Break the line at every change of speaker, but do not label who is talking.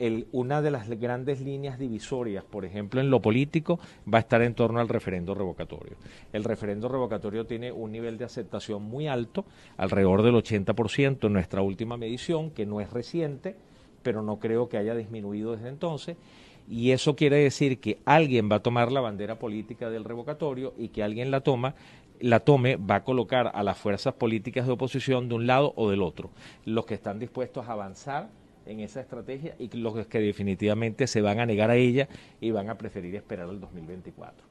el, una de las grandes líneas divisorias, por ejemplo, en lo político, va a estar en torno al referendo revocatorio. El referendo revocatorio tiene un nivel de aceptación muy alto, alrededor del 80% en nuestra última medición, que no es reciente, pero no creo que haya disminuido desde entonces. Y eso quiere decir que alguien va a tomar la bandera política del revocatorio y que alguien la toma la tome va a colocar a las fuerzas políticas de oposición de un lado o del otro, los que están dispuestos a avanzar en esa estrategia y los que definitivamente se van a negar a ella y van a preferir esperar el 2024.